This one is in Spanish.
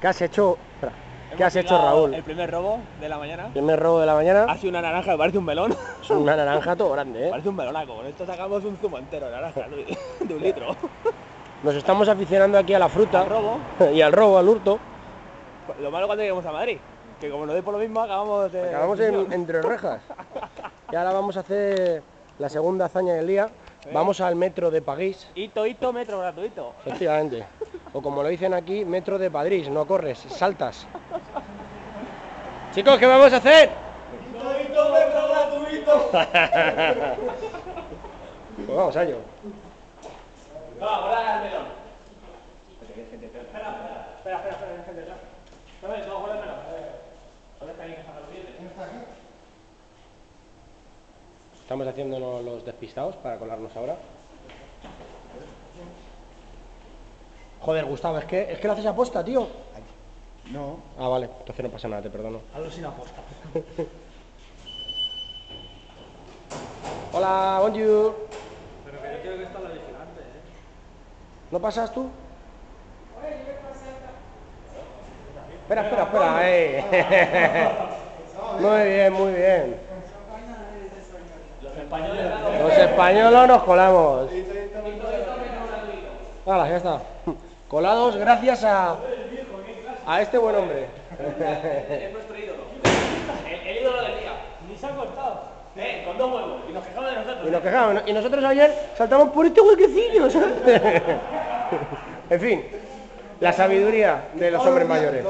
¿Qué has hecho? Espera, ¿Qué has hecho, Raúl? El primer robo de la mañana. Primer robo de la mañana. Ha sido una naranja que parece un melón. Es una naranja todo grande, ¿eh? Parece un melonaco. Con esto sacamos un zumo entero de naranja de de un litro. Nos estamos aficionando aquí a la fruta Al robo. y al robo, al hurto. Lo malo cuando lleguemos a Madrid. Que como nos dé por lo mismo, acabamos de. Acabamos en- entre rejas. Y ahora vamos a hacer la segunda hazaña del día. Vamos al metro de París, Hito, hito, metro gratuito. efectivamente. O como lo dicen aquí, metro de París. No corres, saltas. Chicos, ¿qué vamos a hacer? Pues vamos a ello. Va, hola al melón. Espera, espera, espera, espera, gente, espera. Espera, todo con el melón. ¿Dónde está ahí que saca los dientes? Estamos haciéndonos los despistados para colarnos ahora. Joder, Gustavo, es que, es que lo haces aposta, tío. No, Ah, vale, entonces no pasa nada, te perdono. hazlo sin aposta. Hola, bonjour. Pero que yo quiero que está la vigilante, eh. ¿No pasas tú? Espera, espera, espera. eh. Muy bien, muy bien. Los españoles. Los españoles nos colamos. Hala, ya está. Colados gracias a, a este buen hombre. Es nuestro ídolo. El, el ídolo del día. Ni se ha cortado. Eh, con dos huevos. Y nos quejamos de nosotros. Y nos quejamos. Y nosotros ayer saltamos por este huequecillo. En fin, la sabiduría de los hombres mayores.